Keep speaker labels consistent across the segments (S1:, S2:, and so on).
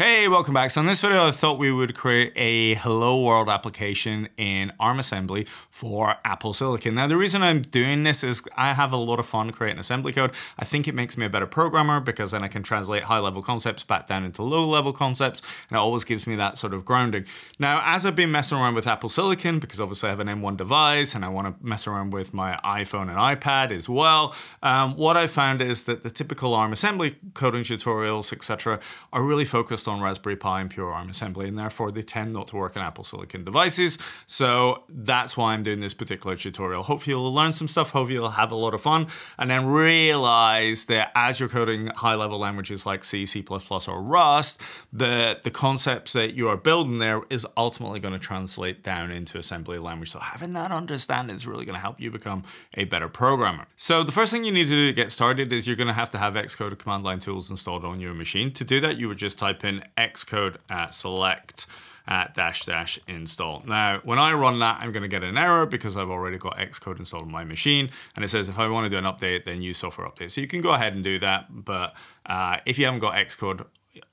S1: Hey, welcome back. So in this video, I thought we would create a Hello World application in ARM assembly for Apple Silicon. Now, the reason I'm doing this is I have a lot of fun creating assembly code. I think it makes me a better programmer because then I can translate high level concepts back down into low level concepts. And it always gives me that sort of grounding. Now, as I've been messing around with Apple Silicon, because obviously I have an M1 device and I want to mess around with my iPhone and iPad as well, um, what I found is that the typical ARM assembly coding tutorials, etc., are really focused on Raspberry Pi and pure ARM assembly, and therefore they tend not to work on Apple Silicon devices. So that's why I'm doing this particular tutorial. Hopefully you'll learn some stuff, hopefully you'll have a lot of fun, and then realize that as you're coding high-level languages like C, C++, or Rust, the, the concepts that you are building there is ultimately going to translate down into assembly language. So having that understanding is really going to help you become a better programmer. So the first thing you need to do to get started is you're going to have to have Xcode command line tools installed on your machine. To do that, you would just type in xcode at select at dash dash install. Now, when I run that, I'm going to get an error because I've already got Xcode installed on my machine. And it says if I want to do an update, then use software update. So you can go ahead and do that. But uh, if you haven't got Xcode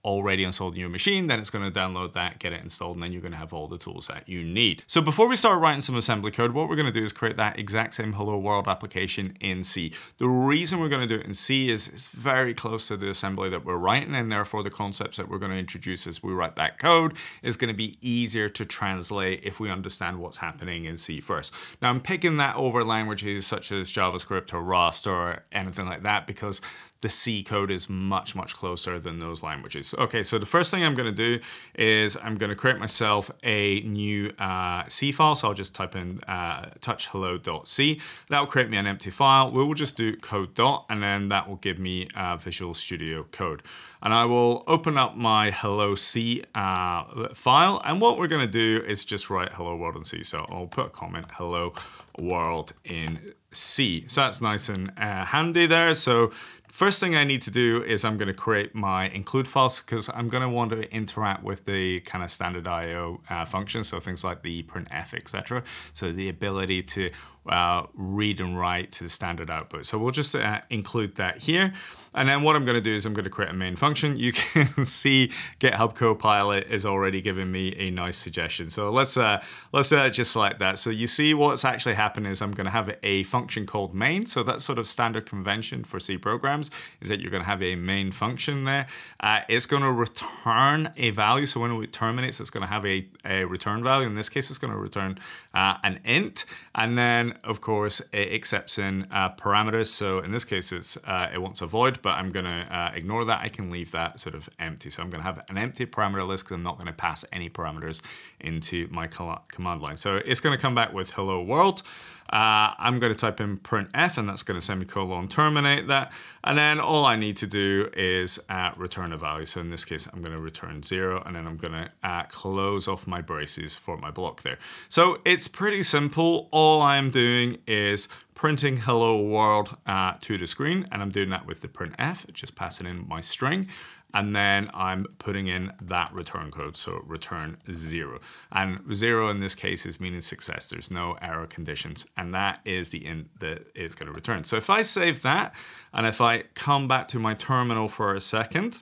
S1: already installed in your machine, then it's going to download that, get it installed, and then you're going to have all the tools that you need. So before we start writing some assembly code, what we're going to do is create that exact same Hello World application in C. The reason we're going to do it in C is it's very close to the assembly that we're writing, and therefore the concepts that we're going to introduce as we write that code is going to be easier to translate if we understand what's happening in C first. Now I'm picking that over languages such as JavaScript or Rust or anything like that because the C code is much, much closer than those languages. Okay, so the first thing I'm gonna do is I'm gonna create myself a new uh, C file. So I'll just type in uh, touchhello.c. That will create me an empty file. We will just do code dot, and then that will give me uh, Visual Studio Code. And I will open up my hello C uh, file. And what we're gonna do is just write hello world in C. So I'll put a comment, hello world in C. So that's nice and uh, handy there. So First thing I need to do is I'm going to create my include files because I'm going to want to interact with the kind of standard IO uh, functions, so things like the printf, etc. So the ability to uh, read and write to the standard output. So we'll just uh, include that here. And then what I'm going to do is I'm going to create a main function. You can see GitHub Copilot is already giving me a nice suggestion. So let's uh, let's uh, just select that. So you see what's actually happening is I'm going to have a function called main. So that's sort of standard convention for C programs is that you're going to have a main function there. Uh, it's going to return a value. So when it terminates, it's going to have a, a return value. In this case, it's going to return uh, an int. And then of course, it accepts in uh, parameters. So in this case, it's uh, it wants a void, but I'm going to uh, ignore that. I can leave that sort of empty. So I'm going to have an empty parameter list because I'm not going to pass any parameters into my command line. So it's going to come back with hello world. Uh, I'm going to type in printf and that's going to semicolon terminate that. And then all I need to do is uh, return a value. So in this case, I'm going to return zero and then I'm going to uh, close off my braces for my block there. So it's pretty simple. All I'm doing is printing hello world uh, to the screen and I'm doing that with the printf, just passing in my string and then I'm putting in that return code, so return zero. And zero in this case is meaning success, there's no error conditions, and that is the int that is gonna return. So if I save that, and if I come back to my terminal for a second,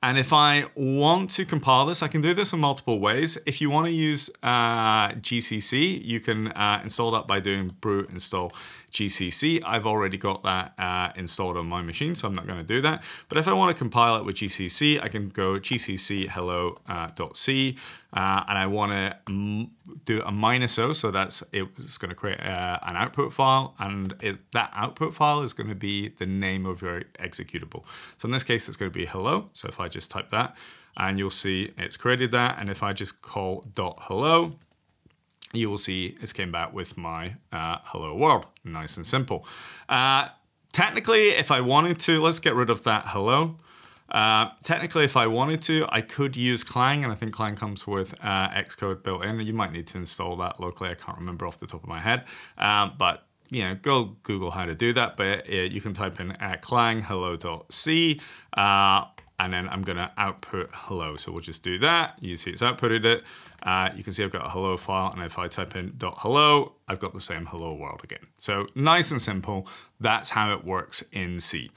S1: and if I want to compile this, I can do this in multiple ways. If you want to use uh, GCC, you can uh, install that by doing brew install GCC. I've already got that uh, installed on my machine, so I'm not going to do that. But if I want to compile it with GCC, I can go gcc hello.c, uh, uh, and I want to do a minus o, so that's it's going to create uh, an output file, and it, that output file is going to be the name of your executable. So in this case, it's going to be hello. So if I just type that, and you'll see it's created that, and if I just call dot hello, you will see it's came back with my uh, hello world. Nice and simple. Uh, technically, if I wanted to, let's get rid of that hello. Uh, technically, if I wanted to, I could use Clang, and I think Clang comes with uh, Xcode built in. You might need to install that locally. I can't remember off the top of my head. Um, but you know, go Google how to do that. But you can type in uh, clang hello.c. Uh, and then I'm gonna output hello. So we'll just do that. You see it's outputted it. Uh, you can see I've got a hello file, and if I type in .hello, I've got the same hello world again. So nice and simple. That's how it works in C.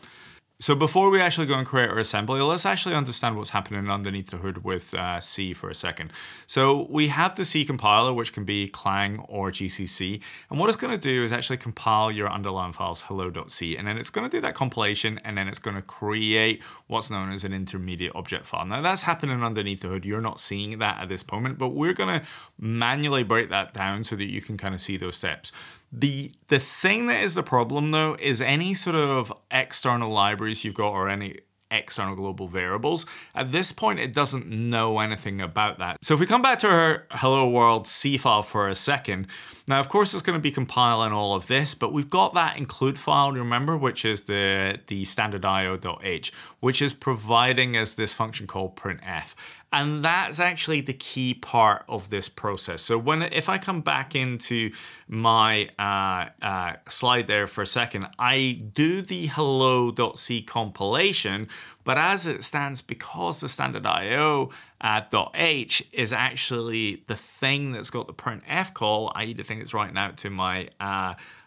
S1: So before we actually go and create our assembly, let's actually understand what's happening underneath the hood with uh, C for a second. So we have the C compiler, which can be Clang or GCC. And what it's going to do is actually compile your underlying files hello.c. And then it's going to do that compilation and then it's going to create what's known as an intermediate object file. Now that's happening underneath the hood. You're not seeing that at this moment, but we're to manually break that down so that you can kind of see those steps. The the thing that is the problem though is any sort of external libraries you've got or any external global variables. At this point, it doesn't know anything about that. So if we come back to our hello world C file for a second, now of course it's going to be compiling all of this, but we've got that include file, remember, which is the, the standard io.h, which is providing us this function called printf. And that's actually the key part of this process. So when if I come back into my uh, uh, slide there for a second, I do the hello.c compilation, but as it stands, because the standard IO uh, .h is actually the thing that's got the printf call, i.e. the thing that's writing out to my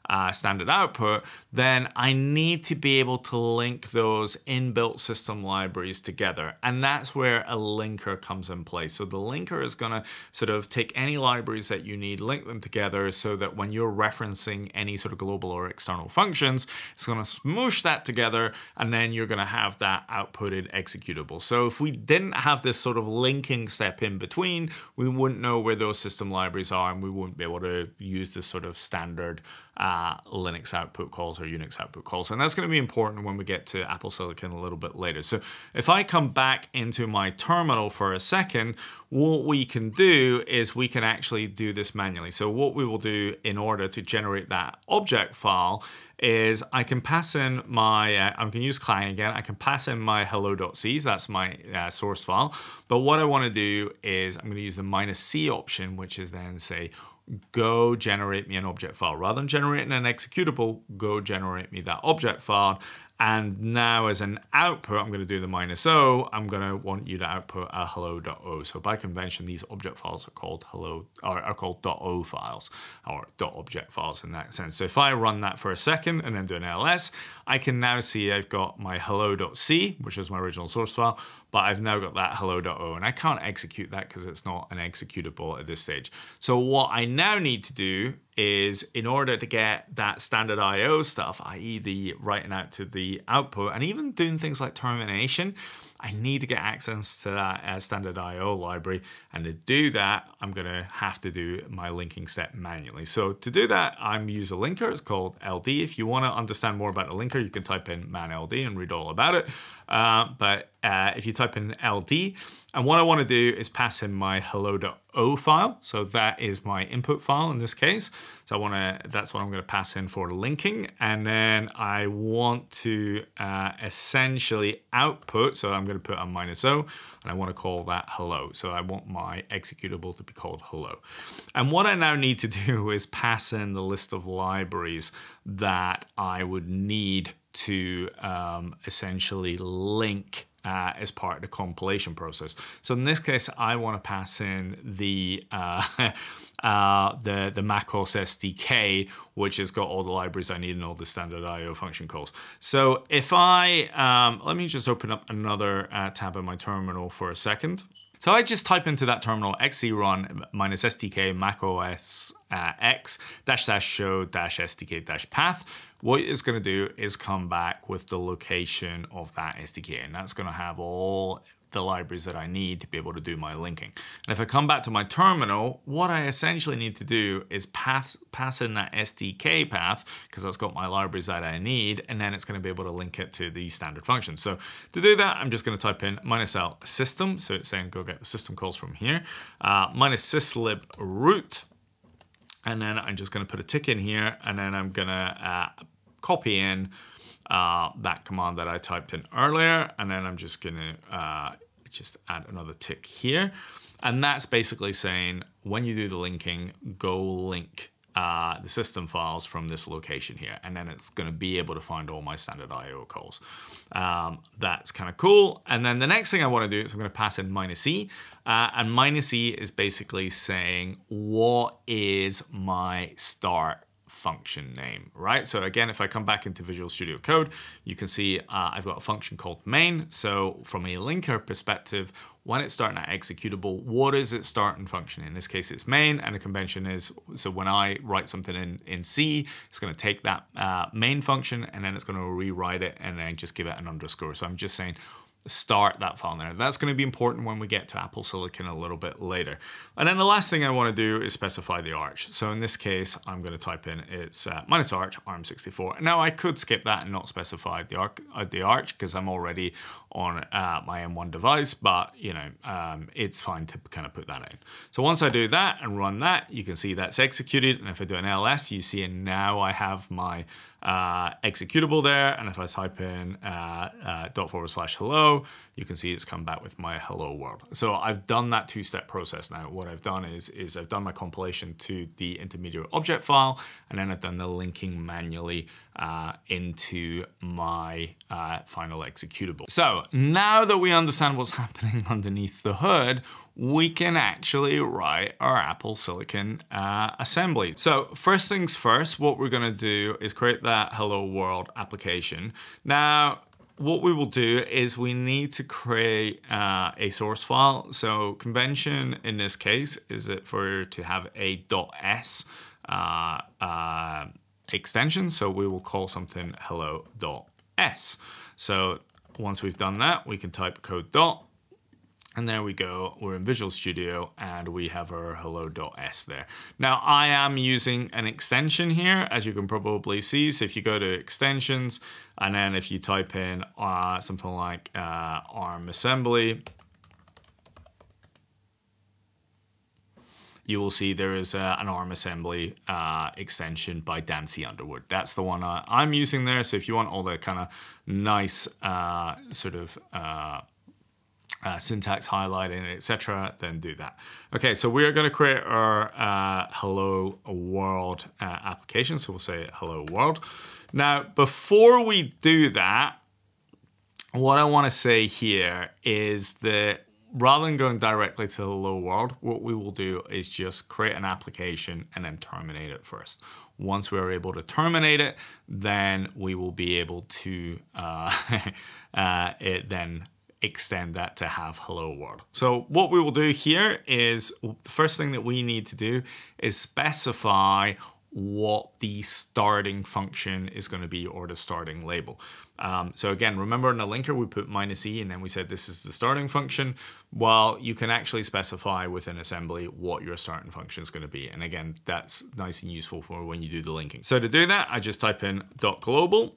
S1: uh, standard output, then I need to be able to link those inbuilt system libraries together. And that's where a linker comes in place. So the linker is going to sort of take any libraries that you need, link them together so that when you're referencing any sort of global or external functions, it's going to smoosh that together and then you're going to have that outputted executable. So if we didn't have this sort of linking step in between, we wouldn't know where those system libraries are and we wouldn't be able to use this sort of standard uh, Linux output calls or Unix output calls. And that's going to be important when we get to Apple Silicon a little bit later. So if I come back into my terminal for a second, what we can do is we can actually do this manually. So what we will do in order to generate that object file is I can pass in my, uh, I'm going to use Clang again, I can pass in my hello.c, that's my uh, source file. But what I want to do is I'm going to use the minus C option, which is then say go generate me an object file. Rather than generating an executable, go generate me that object file. And now as an output, I'm going to do the minus O. I'm going to want you to output a hello.o. So by convention, these object files are called hello are called .o files or .object files in that sense. So if I run that for a second and then do an ls, I can now see I've got my hello.c, which is my original source file, but I've now got that hello.o and I can't execute that because it's not an executable at this stage. So what I now need to do is in order to get that standard IO stuff, i.e. the writing out to the output and even doing things like termination, I need to get access to that uh, standard IO library. And to do that, I'm gonna have to do my linking step manually. So to do that, I'm use a linker, it's called LD. If you wanna understand more about the linker, you can type in man LD and read all about it. Uh, but uh, if you type in LD, and what I want to do is pass in my hello.o file. So that is my input file in this case. So I want to, that's what I'm going to pass in for linking. And then I want to uh, essentially output. So I'm going to put a minus O and I want to call that hello. So I want my executable to be called hello. And what I now need to do is pass in the list of libraries that I would need to um, essentially link uh, as part of the compilation process. So in this case, I want to pass in the uh, uh, the the macOS SDK, which has got all the libraries I need and all the standard I/O function calls. So if I um, let me just open up another uh, tab in my terminal for a second. So I just type into that terminal xcrun minus SDK macOS uh, x dash dash show dash SDK dash path. What it's going to do is come back with the location of that SDK, and that's going to have all the libraries that I need to be able to do my linking. And if I come back to my terminal, what I essentially need to do is pass, pass in that SDK path, because that's got my libraries that I need, and then it's going to be able to link it to the standard function. So to do that, I'm just going to type in minus L system, so it's saying go get the system calls from here, uh, minus syslib root, and then I'm just going to put a tick in here, and then I'm going to uh, copy in uh, that command that I typed in earlier, and then I'm just going to uh, just add another tick here. And that's basically saying when you do the linking, go link uh, the system files from this location here, and then it's going to be able to find all my standard I/O calls. Um, that's kind of cool. And then the next thing I want to do is I'm going to pass in minus e, uh, and minus e is basically saying what is my start function name, right? So again, if I come back into Visual Studio Code, you can see uh, I've got a function called main. So from a linker perspective, when it's starting at executable, what is it starting function? In this case, it's main, and the convention is, so when I write something in, in C, it's gonna take that uh, main function, and then it's gonna rewrite it, and then just give it an underscore. So I'm just saying, start that file there. That's going to be important when we get to Apple Silicon a little bit later. And then the last thing I want to do is specify the arch. So in this case, I'm going to type in it's uh, minus arch ARM64. Now I could skip that and not specify the, arc, uh, the arch because I'm already on uh, my M1 device, but you know, um, it's fine to kind of put that in. So once I do that and run that, you can see that's executed. And if I do an ls, you see and now I have my uh, executable there. And if I type in uh, uh, dot forward slash hello, you can see it's come back with my hello world. So I've done that two-step process now. What I've done is, is I've done my compilation to the intermediate object file, and then I've done the linking manually uh, into my uh, final executable. So now that we understand what's happening underneath the hood, we can actually write our Apple Silicon uh, assembly. So first things first, what we're gonna do is create that Hello World application. Now, what we will do is we need to create uh, a source file. So convention in this case is it for to have a .s uh, uh, extension. So we will call something hello.s. So once we've done that, we can type code dot and there we go, we're in Visual Studio and we have our hello.s there. Now I am using an extension here, as you can probably see. So if you go to extensions, and then if you type in uh, something like uh, ARM assembly, you will see there is uh, an ARM assembly uh, extension by Dan C. Underwood. That's the one uh, I'm using there. So if you want all the kind of nice uh, sort of uh, syntax highlighting, etc., then do that. Okay, so we are going to create our uh, hello world uh, application. So we'll say hello world. Now, before we do that, what I want to say here is that rather than going directly to the hello world, what we will do is just create an application and then terminate it first. Once we're able to terminate it, then we will be able to uh, uh, it then extend that to have hello world. So what we will do here is the first thing that we need to do is specify what the starting function is going to be or the starting label. Um, so again, remember in the linker we put minus e and then we said this is the starting function. Well, you can actually specify within assembly what your starting function is going to be. And again, that's nice and useful for when you do the linking. So to do that, I just type in dot global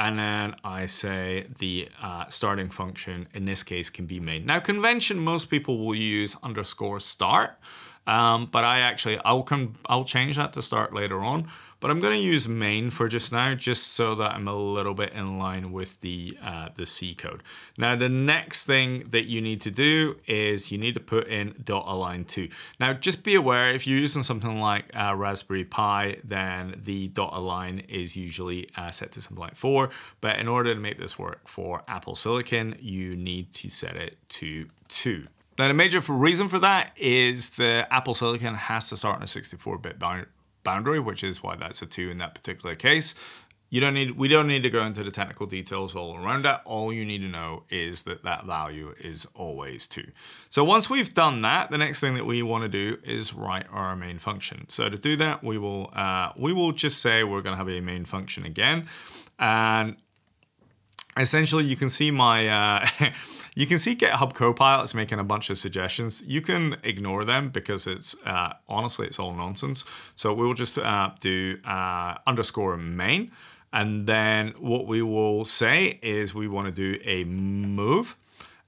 S1: and then I say the uh, starting function in this case can be main. Now convention, most people will use underscore start, um, but I actually, I'll, I'll change that to start later on. But I'm going to use main for just now, just so that I'm a little bit in line with the, uh, the C code. Now, the next thing that you need to do is you need to put in dot align to. Now, just be aware, if you're using something like uh, Raspberry Pi, then the dot align is usually uh, set to something like four. But in order to make this work for Apple Silicon, you need to set it to two. Now, the major reason for that is the Apple Silicon has to start on a 64-bit boundary, which is why that's a two in that particular case. You don't need, we don't need to go into the technical details all around that. All you need to know is that that value is always two. So once we've done that, the next thing that we want to do is write our main function. So to do that, we will, uh, we will just say we're going to have a main function again. And essentially you can see my, uh, You can see GitHub Copilot's making a bunch of suggestions. You can ignore them because it's uh, honestly, it's all nonsense. So we will just uh, do uh, underscore main. And then what we will say is we want to do a move.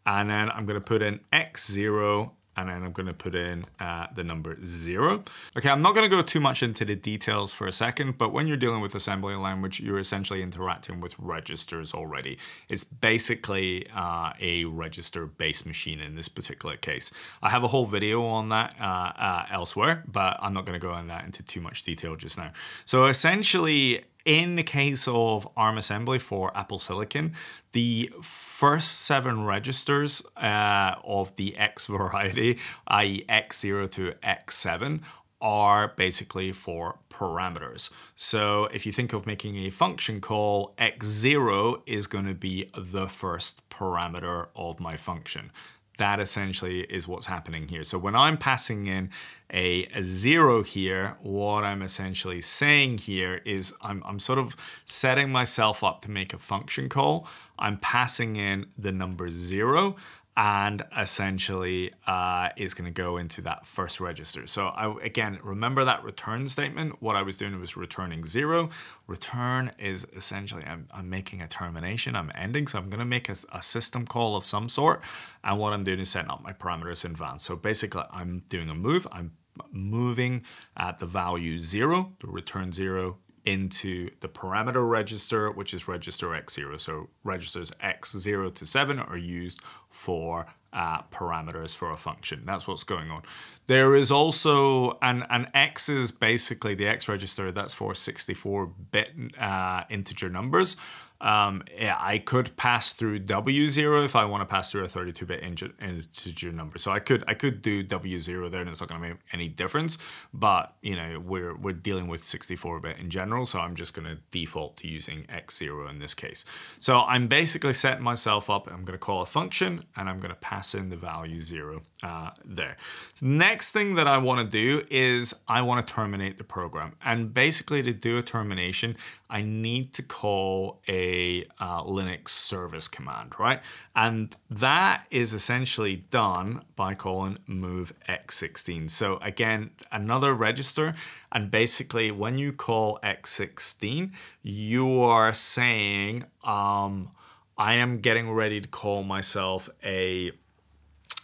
S1: And then I'm going to put in x0 and then I'm going to put in uh, the number zero. Okay, I'm not going to go too much into the details for a second, but when you're dealing with assembly language, you're essentially interacting with registers already. It's basically uh, a register-based machine in this particular case. I have a whole video on that uh, uh elsewhere, but I'm not going to go on that into too much detail just now. So essentially, in the case of ARM assembly for Apple Silicon, the first seven registers uh, of the X variety, i.e. X0 to X7, are basically for parameters. So if you think of making a function call, x0 is going to be the first parameter of my function. That essentially is what's happening here. So when I'm passing in a, a zero here, what I'm essentially saying here is I'm, I'm sort of setting myself up to make a function call. I'm passing in the number zero and essentially uh, is going to go into that first register. So I, again, remember that return statement. What I was doing was returning zero. Return is essentially, I'm, I'm making a termination, I'm ending. So I'm going to make a, a, system call of some sort. And what I'm doing is setting up my parameters in advance. So basically I'm doing a move. I'm moving at the value zero, the return zero into the parameter register, which is register x0. So registers x0 to 7 are used for uh, parameters for a function. That's what's going on. There is also, an, and x is basically the x register, that's for 64-bit uh, integer numbers. Um, yeah, I could pass through W0 if I want to pass through a 32-bit integer number. So I could I could do W0 there and it's not going to make any difference. But, you know, we're, we're dealing with 64-bit in general, so I'm just going to default to using X0 in this case. So I'm basically setting myself up. I'm going to call a function and I'm going to pass in the value 0 uh, there. So next thing that I want to do is I want to terminate the program. And basically to do a termination, I need to call a uh, Linux service command, right? And that is essentially done by calling move x16. So again, another register. And basically when you call x16, you are saying, um, I am getting ready to call myself a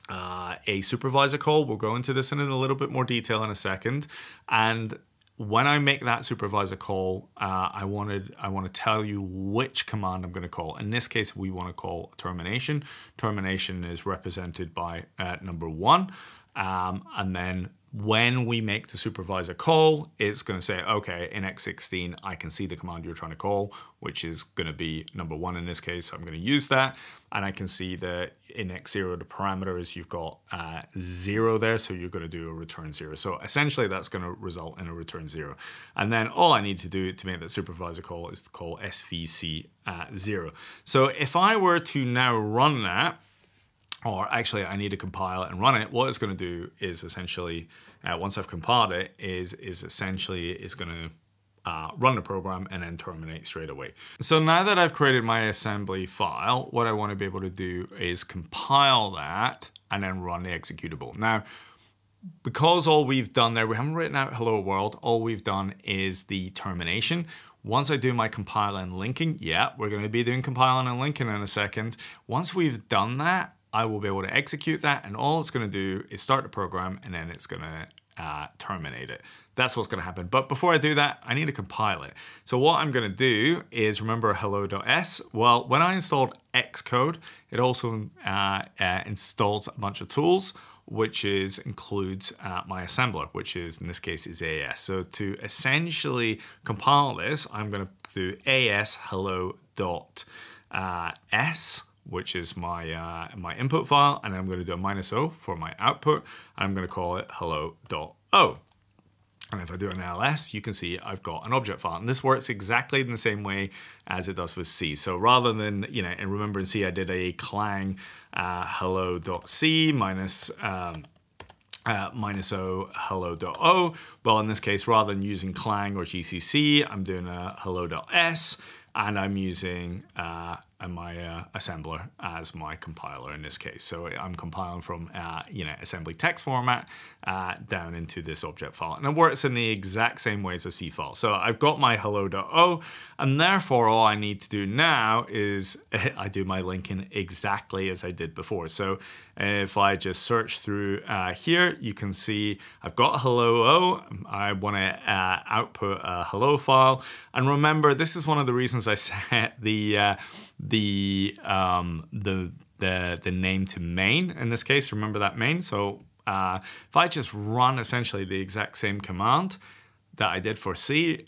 S1: uh, a supervisor call. We'll go into this in a little bit more detail in a second. And when I make that supervisor call, uh, I wanted I want to tell you which command I'm going to call. In this case, we want to call termination. Termination is represented by uh, number one, um, and then when we make the supervisor call, it's going to say, okay, in x16, I can see the command you're trying to call, which is going to be number one in this case. So I'm going to use that. And I can see that in x0, the parameters, you've got uh, zero there. So you're going to do a return zero. So essentially that's going to result in a return zero. And then all I need to do to make that supervisor call is to call svc at zero. So if I were to now run that, or actually I need to compile it and run it, what it's going to do is essentially, uh, once I've compiled it, is, is essentially is going to uh, run the program and then terminate straight away. So now that I've created my assembly file, what I want to be able to do is compile that and then run the executable. Now, because all we've done there, we haven't written out hello world, all we've done is the termination. Once I do my compiling and linking, yeah, we're going to be doing compiling and linking in a second. Once we've done that, I will be able to execute that and all it's going to do is start the program and then it's going to uh, terminate it. That's what's going to happen. But before I do that, I need to compile it. So what I'm going to do is remember hello.s. Well, when I installed Xcode, it also uh, uh, installs a bunch of tools which is includes uh, my assembler, which is in this case is AS. So to essentially compile this, I'm going to do as hello dot uh, s which is my, uh, my input file, and I'm going to do a minus O for my output, and I'm going to call it hello.o. And if I do an ls, you can see I've got an object file. And this works exactly in the same way as it does with C. So rather than, you know, and remember in C I did a clang uh, hello.c minus um, uh, minus O hello.o. Well, in this case, rather than using clang or GCC, I'm doing a hello.s and I'm using uh, my uh, assembler as my compiler in this case. So I'm compiling from uh, you know assembly text format uh, down into this object file, and it works in the exact same way as a C file. So I've got my hello.o, and therefore all I need to do now is I do my linking exactly as I did before. So if I just search through uh, here, you can see I've got hello.o. I want to uh, output a hello file, and remember this is one of the reasons I set the uh, the um, the the the name to main in this case. Remember that main. So uh, if I just run essentially the exact same command that I did for C,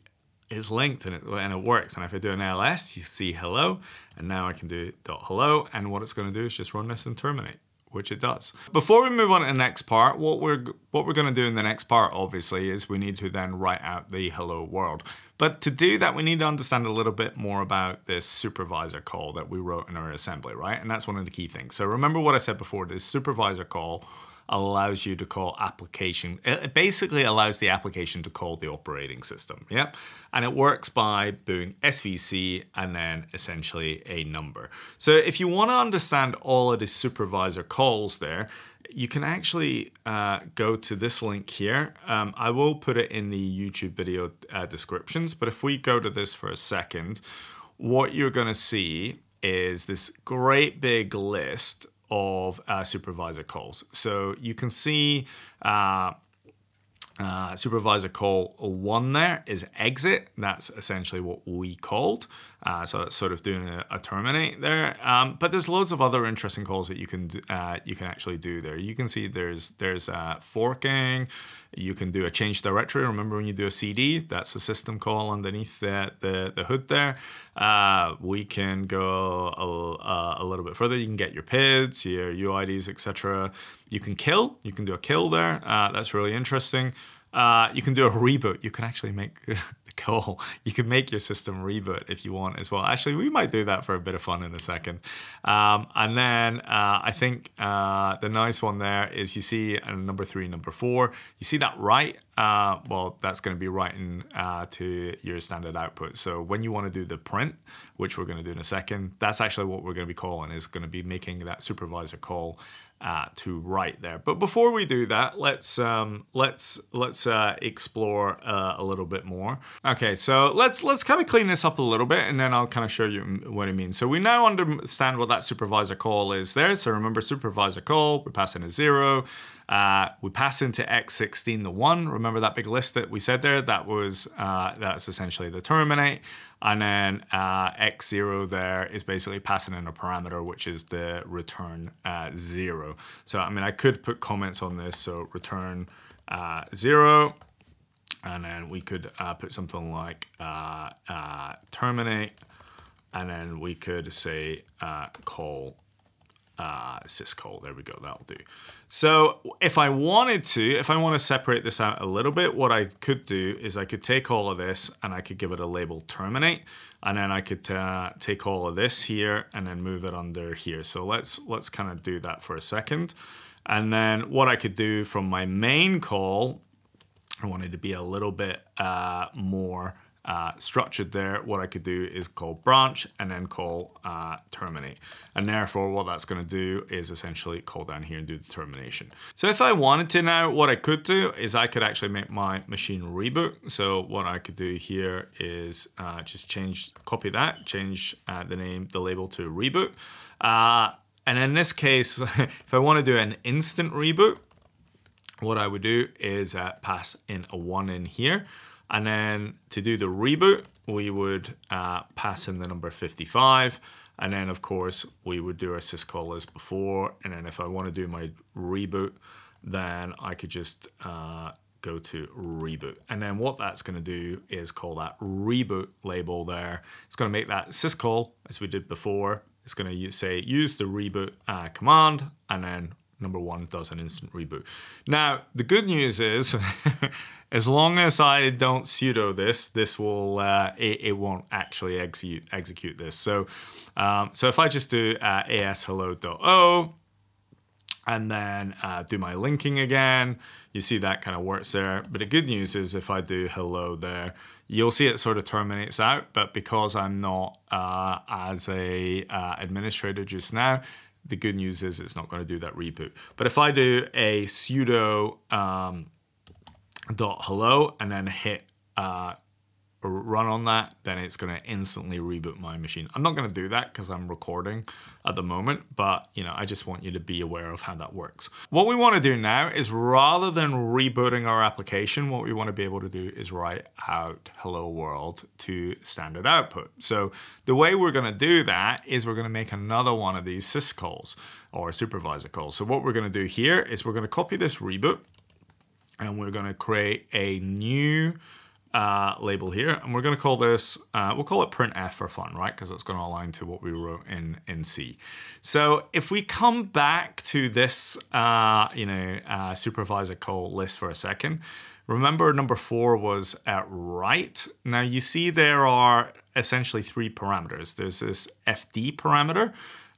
S1: it's linked and it, and it works. And if I do an ls, you see hello, and now I can do dot hello, and what it's going to do is just run this and terminate. Which it does. Before we move on to the next part, what we're what we're going to do in the next part, obviously, is we need to then write out the hello world. But to do that, we need to understand a little bit more about this supervisor call that we wrote in our assembly, right? And that's one of the key things. So remember what I said before, this supervisor call allows you to call application, it basically allows the application to call the operating system, yeah? And it works by doing SVC and then essentially a number. So if you wanna understand all of the supervisor calls there, you can actually uh, go to this link here. Um, I will put it in the YouTube video uh, descriptions, but if we go to this for a second, what you're gonna see is this great big list of uh, supervisor calls. So you can see uh, supervisor call one there is exit. That's essentially what we called. Uh, so it's sort of doing a, a terminate there. Um, but there's loads of other interesting calls that you can uh, you can actually do there. You can see there's there's uh, forking. You can do a change directory. Remember when you do a CD, that's a system call underneath the, the, the hood there. Uh, we can go a, a, little bit further. You can get your PIDs, your UIDs, etc. You can kill. You can do a kill there. Uh, that's really interesting. Uh, you can do a reboot. You can actually make the call. You can make your system reboot if you want as well. Actually, we might do that for a bit of fun in a second. Um, and then uh, I think uh, the nice one there is you see uh, number three, number four. You see that right? Uh, well, that's going to be writing uh, to your standard output. So when you want to do the print, which we're going to do in a second, that's actually what we're going to be calling is going to be making that supervisor call uh, to write there. But before we do that, let's um, let's let's uh, explore uh, a little bit more. Okay, so let's let's kind of clean this up a little bit, and then I'll kind of show you what it means. So we now understand what that supervisor call is there. So remember supervisor call, we pass in a zero. Uh, we pass into x16 the one. Remember that big list that we said there? That was uh, that's essentially the terminate. And then uh, x0 there is basically passing in a parameter, which is the return uh, zero. So, I mean, I could put comments on this. So return uh, zero, and then we could uh, put something like uh, uh, terminate, and then we could say call uh, syscall. There we go, that'll do. So if I wanted to, if I want to separate this out a little bit, what I could do is I could take all of this and I could give it a label terminate, and then I could uh, take all of this here and then move it under here. So let's let's kind of do that for a second. And then what I could do from my main call, I wanted to be a little bit uh, more uh, structured there, what I could do is call branch and then call uh, terminate. And therefore what that's gonna do is essentially call down here and do the termination. So if I wanted to now, what I could do is I could actually make my machine reboot. So what I could do here is uh, just change, copy that, change uh, the name, the label to reboot. Uh, and in this case, if I wanna do an instant reboot, what I would do is pass in a one in here. And then to do the reboot, we would uh, pass in the number 55. And then of course, we would do our syscall as before. And then if I want to do my reboot, then I could just uh, go to reboot. And then what that's going to do is call that reboot label there. It's going to make that syscall as we did before. It's going to say use the reboot uh, command and then number one does an instant reboot. Now, the good news is, as long as I don't sudo this, this will, uh, it, it, won't actually execute, execute this. So, um, so if I just do uh, ashello.o, and then uh, do my linking again, you see that kind of works there. But the good news is if I do hello there, you'll see it sort of terminates out, but because I'm not uh, as a uh, administrator just now, the good news is it's not going to do that reboot. But if I do a sudo um, dot hello and then hit uh, run on that, then it's going to instantly reboot my machine. I'm not going to do that because I'm recording at the moment, but you know, I just want you to be aware of how that works. What we want to do now is rather than rebooting our application, what we want to be able to do is write out hello world to standard output. So the way we're going to do that is we're going to make another one of these syscalls or supervisor calls. So what we're going to do here is we're going to copy this reboot and we're going to create a new uh, label here, and we're going to call this, uh, we'll call it printf for fun, right? Because it's going to align to what we wrote in, in C. So if we come back to this, uh, you know, uh, supervisor call list for a second, remember number four was at right. Now you see there are essentially three parameters. There's this FD parameter,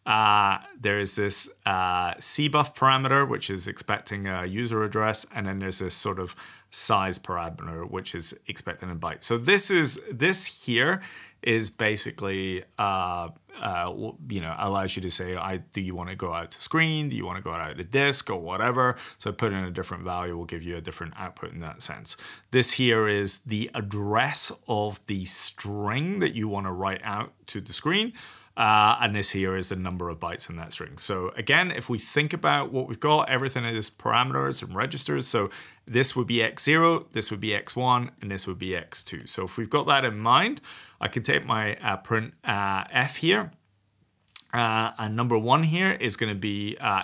S1: uh, there is this uh, cbuf parameter, which is expecting a user address, and then there's this sort of size parameter, which is expecting a byte. So this is this here is basically uh, uh, you know allows you to say, I do you want to go out to screen, do you want to go out to disk or whatever. So put in a different value will give you a different output in that sense. This here is the address of the string that you want to write out to the screen. Uh, and this here is the number of bytes in that string. So again, if we think about what we've got, everything is parameters and registers. So this would be x0, this would be x1, and this would be x2. So if we've got that in mind, I can take my uh, print uh, f here. Uh, and number one here is going to be, uh,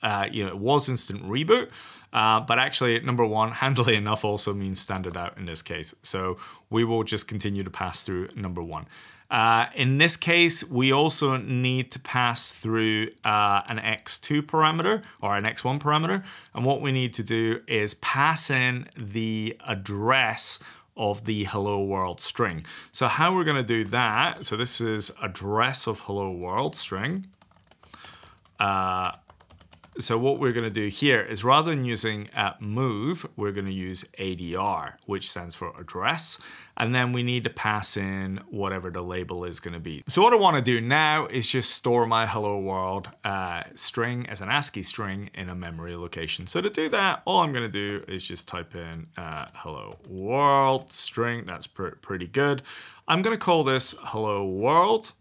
S1: uh, you know, it was instant reboot. But actually, number one, handily enough also means standard out in this case. So we will just continue to pass through number one. Uh, in this case, we also need to pass through uh, an x2 parameter or an x1 parameter. And what we need to do is pass in the address of the hello world string. So how we're going to do that, so this is address of hello world string. Uh, so what we're going to do here is rather than using uh, move, we're going to use ADR, which stands for address. And then we need to pass in whatever the label is going to be. So what I want to do now is just store my hello world uh, string as an ASCII string in a memory location. So to do that, all I'm going to do is just type in uh, hello world string. That's pr pretty good. I'm going to call this hello world.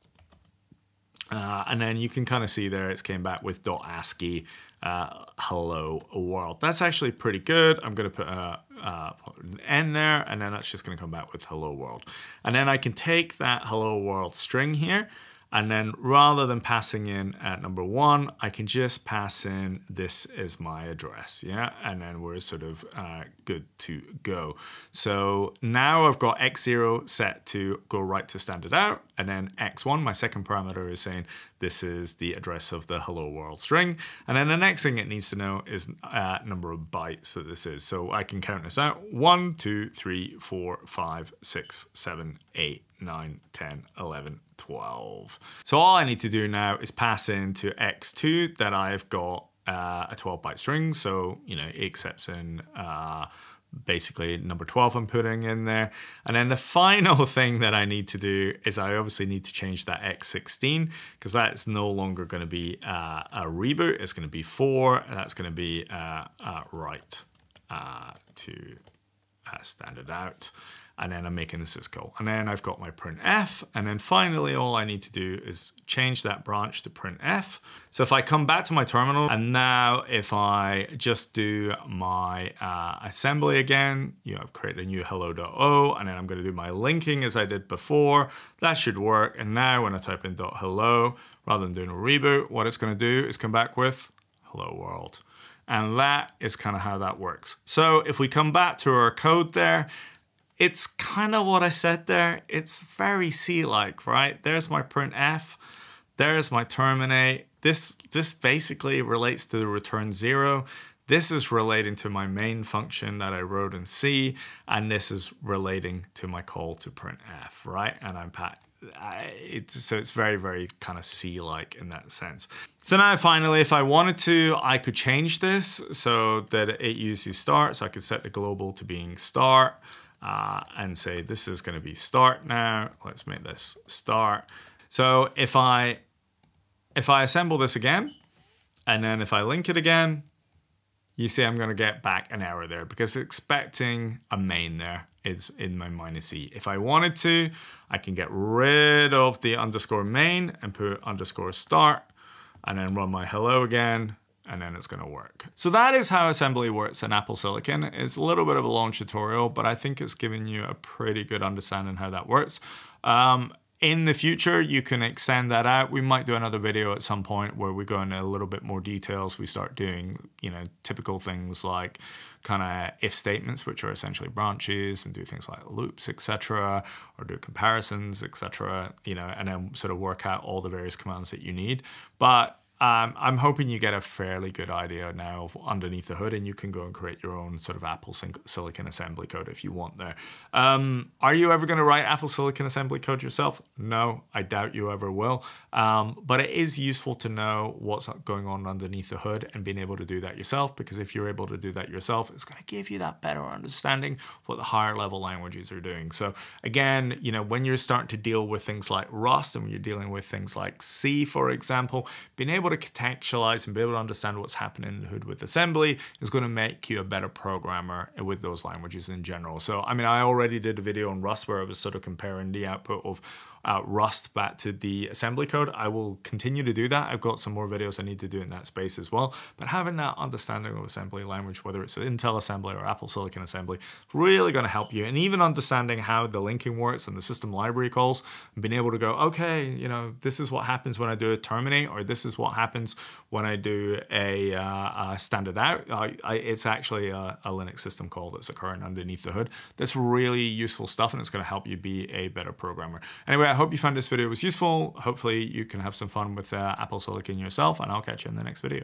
S1: Uh, and then you can kind of see there it's came back with dot .ascii uh, hello world. That's actually pretty good. I'm going to put, a, uh, put an N there and then that's just going to come back with hello world. And then I can take that hello world string here and then rather than passing in at number one, I can just pass in this is my address, yeah? And then we're sort of uh, good to go. So now I've got X0 set to go right to standard out. And then X1, my second parameter is saying this is the address of the hello world string. And then the next thing it needs to know is uh, number of bytes that this is. So I can count this out. One, two, three, four, five, six, seven, eight, nine, 10, 11, 12. So all I need to do now is pass into x2 that I've got uh, a 12 byte string. So, you know, it accepts in uh, basically number 12 I'm putting in there. And then the final thing that I need to do is I obviously need to change that x16 because that's no longer going to be uh, a reboot. It's going to be four. that's going to be uh, uh, write uh, to standard out and then I'm making a syscall. And then I've got my printf, and then finally all I need to do is change that branch to printf. So if I come back to my terminal, and now if I just do my uh, assembly again, you know, I've created a new hello.o, and then I'm gonna do my linking as I did before, that should work. And now when I type in .hello, rather than doing a reboot, what it's gonna do is come back with hello world. And that is kind of how that works. So if we come back to our code there, it's kind of what I said there. It's very C-like, right? There's my printf, there's my terminate. This, this basically relates to the return zero. This is relating to my main function that I wrote in C, and this is relating to my call to printf, right? And I'm pat it's, so it's very, very kind of C-like in that sense. So now finally, if I wanted to, I could change this so that it uses start. So I could set the global to being start uh, and say this is going to be start now. Let's make this start. So if I if I assemble this again, and then if I link it again, you see I'm going to get back an error there because expecting a main there is in my minus e. If I wanted to, I can get rid of the underscore main and put underscore start and then run my hello again and then it's going to work. So that is how assembly works in Apple Silicon. It's a little bit of a long tutorial, but I think it's giving you a pretty good understanding how that works. Um, in the future, you can extend that out. We might do another video at some point where we go into a little bit more details. We start doing, you know, typical things like kind of if statements, which are essentially branches, and do things like loops, etc., or do comparisons, etc. You know, and then sort of work out all the various commands that you need. But um, I'm hoping you get a fairly good idea now of underneath the hood and you can go and create your own sort of Apple Silicon assembly code if you want there. Um, are you ever going to write Apple Silicon assembly code yourself? No, I doubt you ever will. Um, but it is useful to know what's going on underneath the hood and being able to do that yourself because if you're able to do that yourself, it's going to give you that better understanding what the higher level languages are doing. So again, you know, when you're starting to deal with things like Rust and when you're dealing with things like C, for example, being able to contextualize and be able to understand what's happening in the hood with assembly is going to make you a better programmer with those languages in general. So, I mean, I already did a video on Rust where I was sort of comparing the output of uh, Rust back to the assembly code. I will continue to do that. I've got some more videos I need to do in that space as well. But having that understanding of assembly language, whether it's Intel assembly or Apple Silicon assembly, really going to help you. And even understanding how the linking works and the system library calls, and being able to go, okay, you know, this is what happens when I do a terminate, or this is what happens when I do a, uh, a standard out. I, I, it's actually a, a Linux system call that's occurring underneath the hood. That's really useful stuff, and it's going to help you be a better programmer. Anyway, I hope you found this video was useful. Hopefully you can have some fun with uh, Apple Silicon yourself, and I'll catch you in the next video.